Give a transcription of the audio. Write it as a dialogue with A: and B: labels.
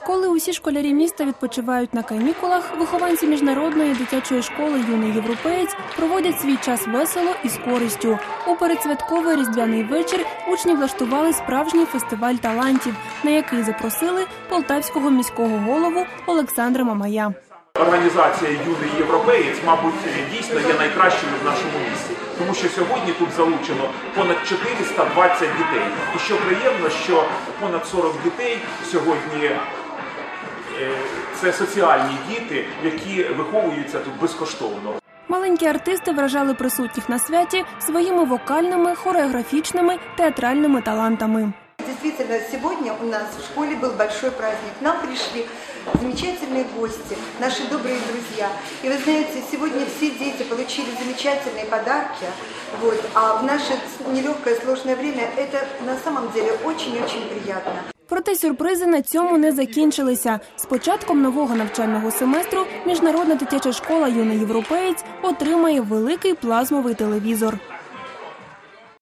A: Коли усі школярі міста відпочивають на канікулах, вихованці міжнародної дитячої школи Юний європеєць проводять свій час весело і з користю. У передсвятковий різдвяний вечір учні влаштували справжній фестиваль талантів, на який запросили полтавського міського голову Олександра Мамая.
B: Організація Юний європеєць, мабуть, дійсно є найкращою в нашому місті, тому що сьогодні тут залучено понад 420 дітей. І що приємно, що понад 40 дітей сьогодні це соціальні діти, які виховуються тут безкоштовно.
A: Маленькі артисти вражали присутніх на святі своїми вокальними, хореографічними, театральними талантами.
C: Действительно, сегодня у нас в школе был большой праздник. К нам пришли замечательные гости, наши добрые друзья. И вы знаете, сегодня все дети получили замечательные подарки. Вот, а в наше нелегкое, сложное время это на самом деле очень-очень приятно.
A: Проте сюрпризи на цьому не закінчилися. З початком нового навчального семестру міжнародна дитяча школа Юний європеєць отримає великий плазмовий телевізор.